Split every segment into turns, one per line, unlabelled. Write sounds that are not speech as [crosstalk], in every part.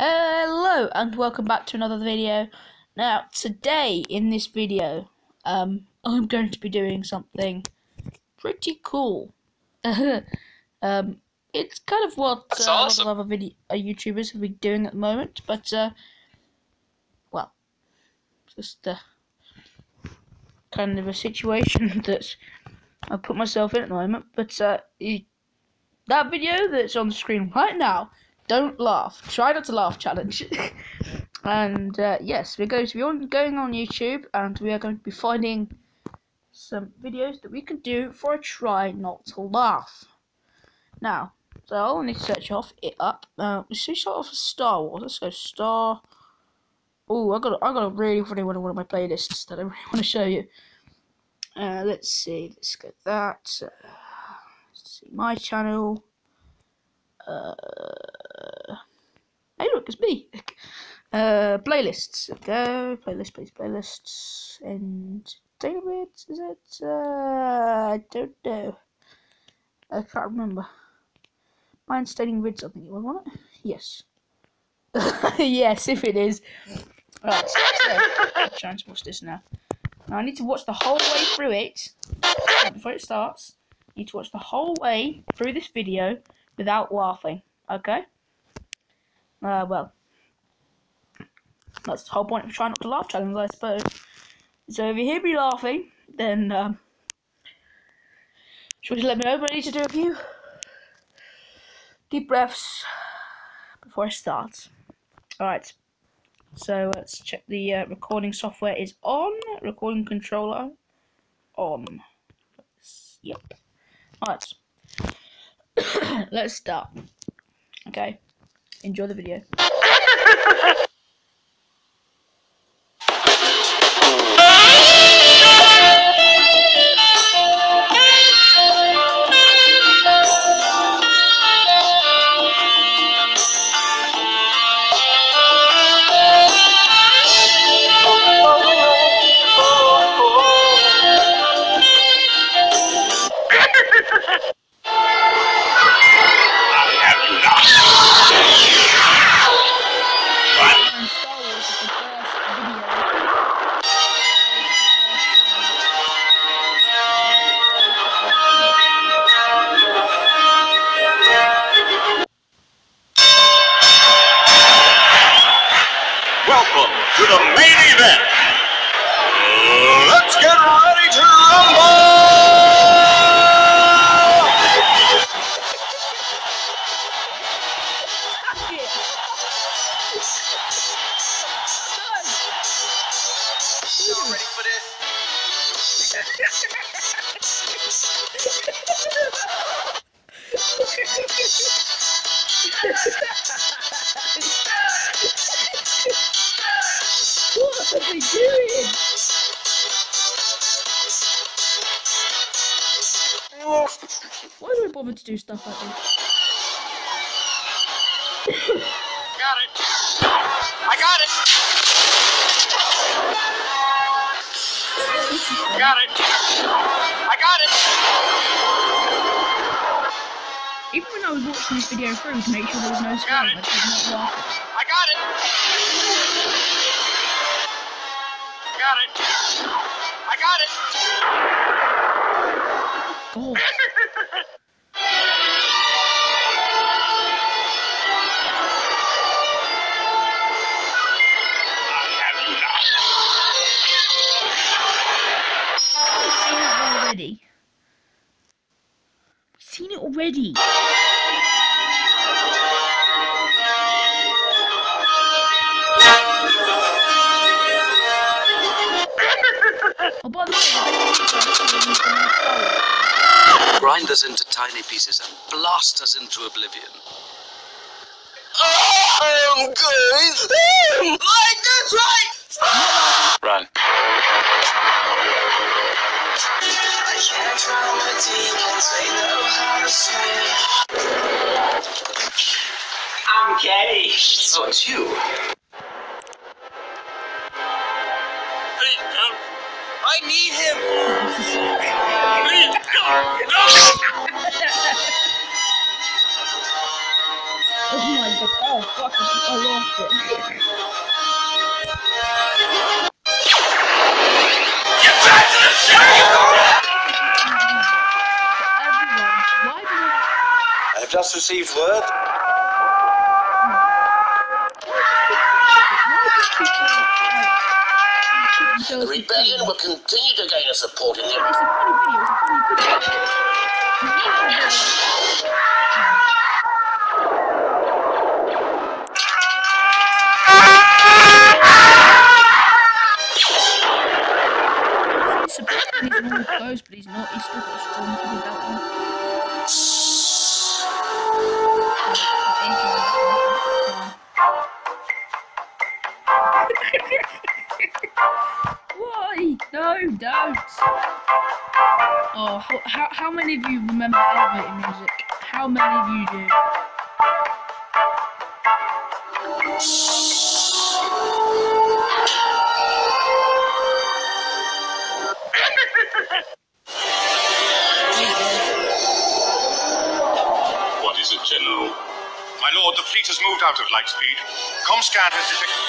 Hello and welcome back to another video. Now today in this video um I'm going to be doing something pretty cool. [laughs] um it's kind of what uh,
awesome.
a lot of other video uh, YouTubers have been doing at the moment, but uh well just uh, kind of a situation [laughs] that I put myself in at the moment, but uh that video that's on the screen right now don't laugh. Try not to laugh challenge. [laughs] and uh, yes, we're going to be on, going on YouTube, and we are going to be finding some videos that we can do for a try not to laugh. Now, so I'll need to search off it up. Uh, let's see, off with Star Wars. Let's go Star. Oh, I got a, I got a really funny one on one of my playlists that I really want to show you. Uh, let's see. Let's get that. Uh, let's see my channel. Uh, hey, look, it's me. Uh, playlists. Go playlist, playlist, playlists, and database. Is it? Uh, I don't know. I can't remember. Mine's staining vids. I think it was, wasn't it? Yes. [laughs] yes, if it is. Right. So, I'm trying to watch this now. Now I need to watch the whole way through it before it starts. You need to watch the whole way through this video without laughing. Okay? Uh, well, that's the whole point of trying not to laugh challenge, I suppose. So if you hear me laughing, then um, should you let me know? But I need to do a few deep breaths before I start. All right. So let's check the uh, recording software is on. Recording controller on. Yep. All right. [coughs] Let's start. Okay. Enjoy the video. [laughs]
Y'all ready for this?
What are they doing? Why do we bother to do stuff like this?
Got it. I got it.
Even when I was watching this video through to make sure there was no
it.
I did not laugh.
I got it. Got it. I got it.
God. [laughs] already. I've seen it already. [laughs] Oh, by the way, if anyone wants to listen to my story,
grind us into tiny pieces and blast us into oblivion.
Oh, guys. Like this, right?
Run.
My demons, they know how to swim. I'm gay.
So it's you.
Have just received word.
The rebellion will continue to gain a support in the
It's a funny video. It's a funny video. He's supposed to be normal clothes, but he's not. He's still got a strong heavy belt on. Why? No, don't. Oh, how, how, many of you remember elevator music? How many of you do? [laughs]
My lord, the fleet has moved out of Lightspeed. Comscan has detected.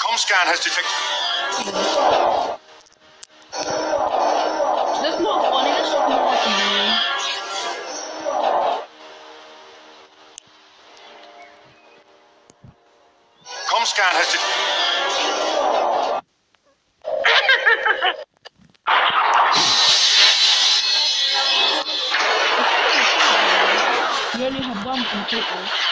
Comscan has detected.
Have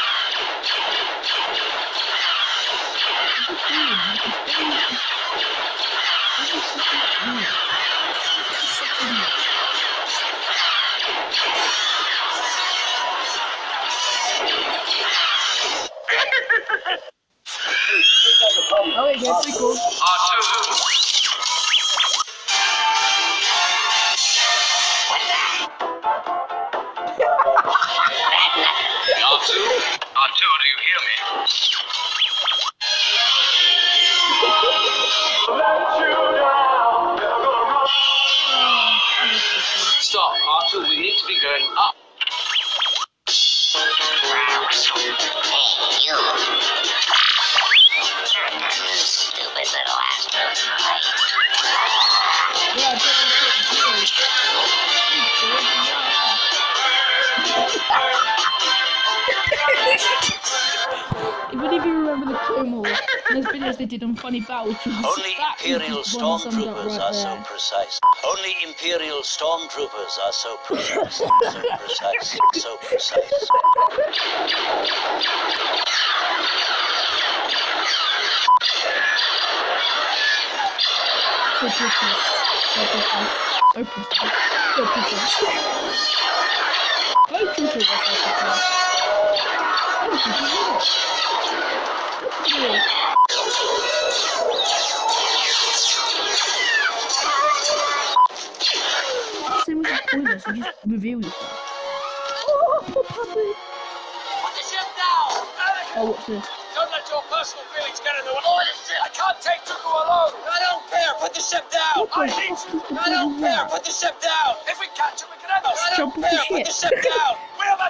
those videos they did on Funny Battle,
Only
that
Imperial
just one summed up
stormtroopers
right
are so precise. Only Imperial stormtroopers are so precise. So precise. So precise.
So precise. So precise. So precise. So precise. Both troopers are so precise. Did you hear it? Yeah. Same with. Oh, puppy.
Put the ship down!
Oh, what's this?
don't let your personal feelings get in the way. The ship! I can't take Dooku alone! I don't care! Put the ship down!
Is
I don't care! Put the ship down! If we catch him, we can end this! I don't care! Put the
ship
down!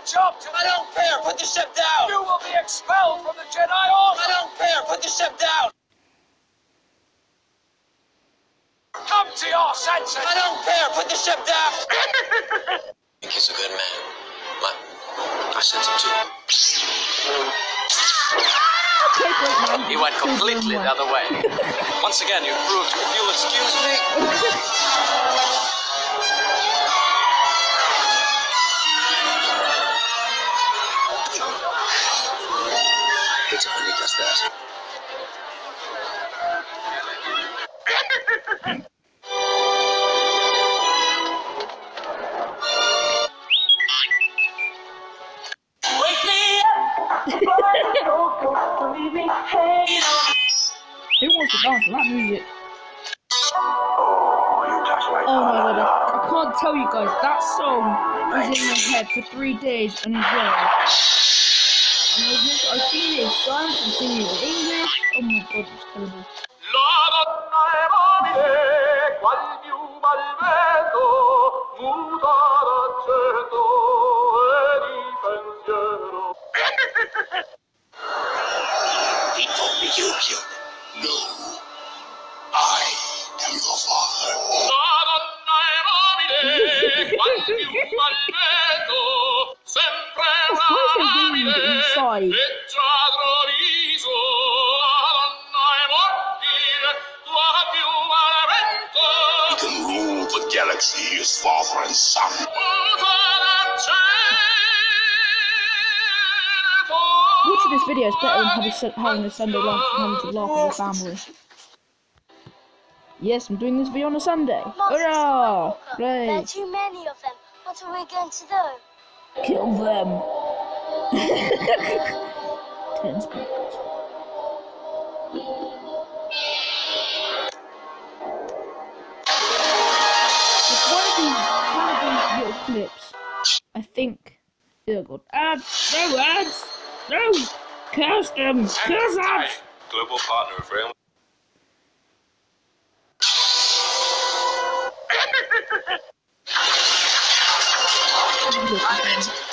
We have to! I don't care! Put the ship down! You will be expelled from the Jedi Order! I don't care! Put the ship down! Come to your senses! I don't care! Put the ship down! [laughs]
think he's a good man. But I sent him to.
Okay, great, man.
He went completely the other way. [laughs] Once again, you proved. If you'll excuse me. [laughs]
Who wants to dance to that music?
Oh, my
god, I, can't tell you guys, that song was in my head for three days and as well. And I was also, I was singing it in Spanish, I was singing it in English. Oh my god, it's terrible.
La donna è mobile, qual piuma al vento,
He told me you killed him. No. I am your father.
It inside.
You can rule the galaxy as father and son.
Watching this video is better than having, having a Sunday lunch and having to laugh with your family. Yes, I'm doing this video on a Sunday. Hurrah! Great.
There are too many of them. What are we going to do?
Kill them! Ten seconds. It's one of these, one of these little clips. I think. Oh god. Ads! No ads! No! Curse them! Curse ads!
Global partner of Real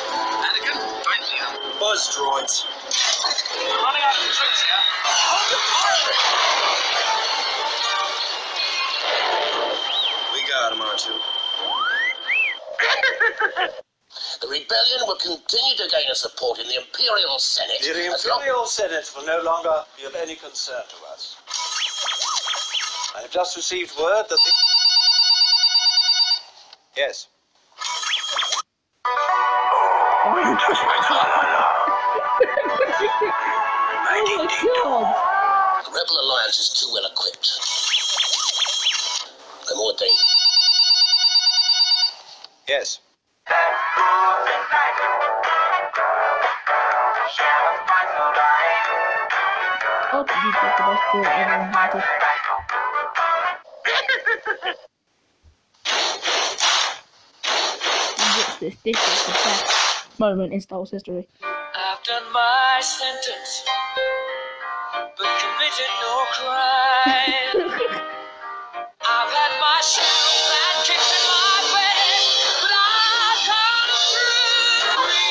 [laughs]
Buzz droids.
We're running out of tricks here.
We got him, R2.
The rebellion will continue to gain a support in the Imperial Senate.
The Imperial Senate will no longer be of any concern to us. I have just received word that the... Yes.
Oh my god!
The Rebel Alliance is too well equipped. They're more dangerous.
Yes.
Oh, this is the best ball ever invented. Watch this. This is the best moment in Star Wars history.
I've done my sentence, but committed no crime. [laughs] I've had my and kicks in my face, but I've come through. We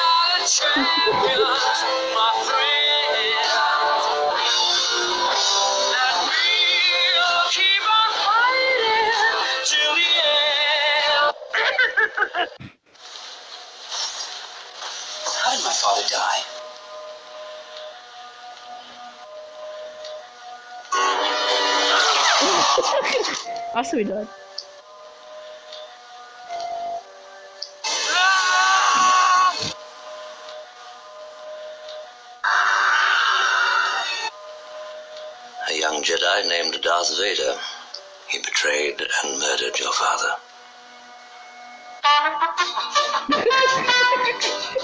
are the champions, my friends, and we'll keep on fighting till the end. [laughs]
How did my father die?
Saw he died.
A young Jedi named Darth Vader. He betrayed and murdered your father. [laughs]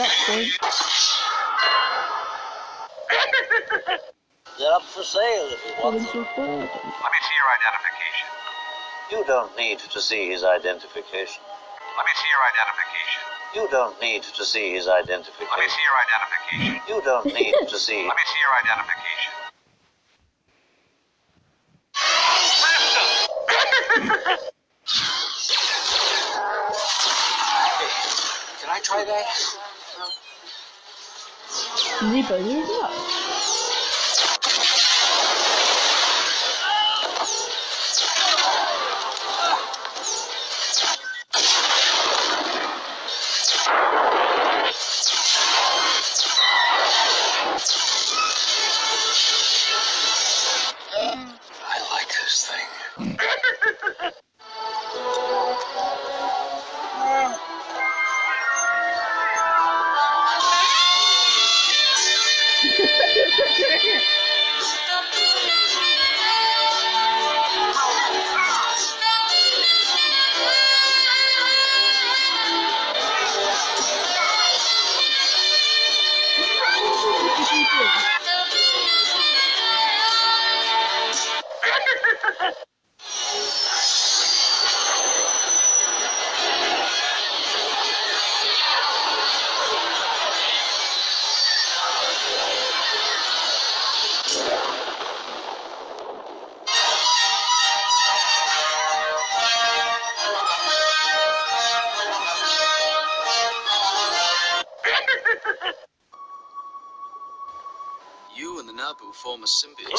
day.
It's the exact same.
They're up for sale if you want them.
of
Let me see your identification.
You don't need to see his identification.
Let me see your identification.
You don't need to see his identification.
Let me see your identification.
You don't need to see.
Let me see your identification.
Reaper, who's that?
I
You and the Naboo form a symbiote.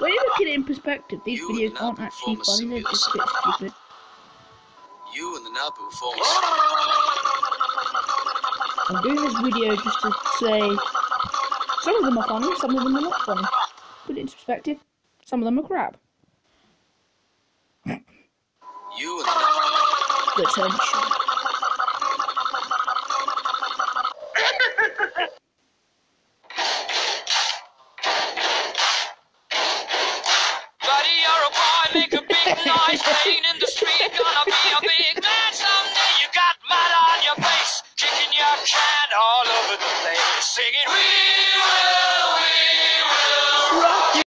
When you look at it in perspective, these
You
videos
and
aren't actually funny, they're just a bit
symbiote.
stupid.
You and the Naboo form a
I'm doing this video just to say some of them are funny, some of them are not funny. Put it into perspective, some of them are crap.
You and the Naboo.
The tension.
Buddy, you're a boy, make a noise, playing in the